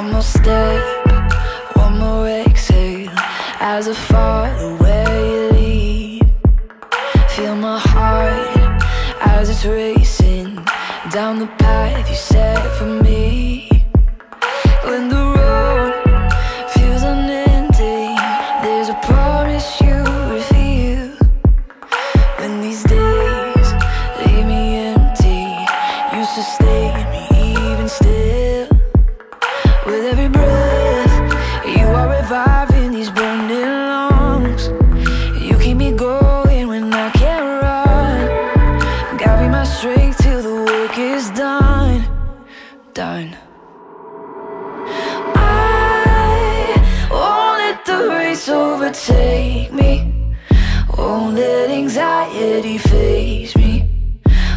more step, one more exhale as I fall away. You. Feel my heart as it's racing down the path you set for me. Done. I won't let the race overtake me. Won't let anxiety phase me.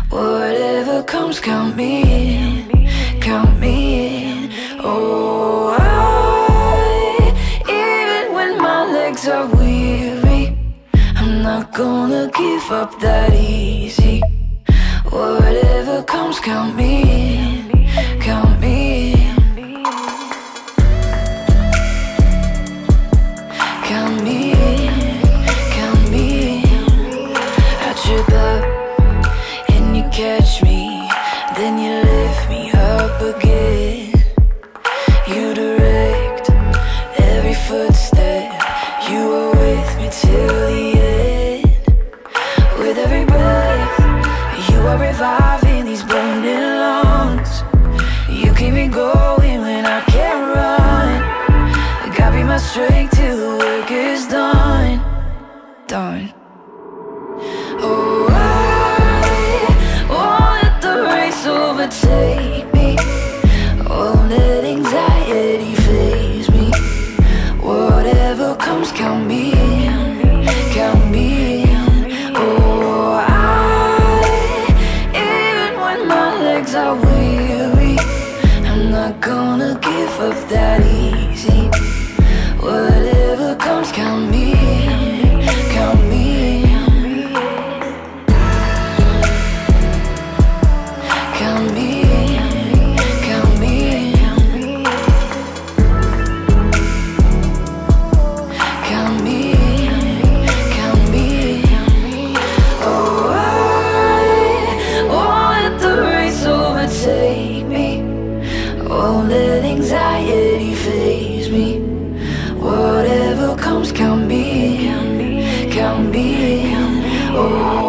Whatever comes, count me in, count me in. Oh, I, even when my legs are weary, I'm not gonna give up that easy. Whatever comes, count me in, footstep, you are with me till the end. With every breath, you are reviving these burning lungs. You keep me going when I can't run. Got me my strength till the work is done, done. of that easy. Whatever comes, count me, count me Count me, count me Count me, count me Oh, I won't let the race overtake me. Oh, anxiety phase me. Whatever comes count me in, count me in, oh.